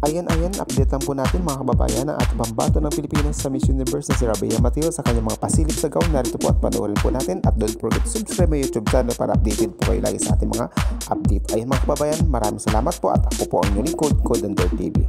Ayan, ayan, update lang po natin mga kababayan ang ating pambato ng Pilipinas sa Miss Universe na si Rabea Mateo sa kanyang mga pasilip sa gown. Narito po at panoorin po natin at don't forget to subscribe my YouTube channel para updated po kayo lagi sa ating mga update. Ayan mga kababayan, maraming salamat po at ako po ang inyong lingkod, Code TV.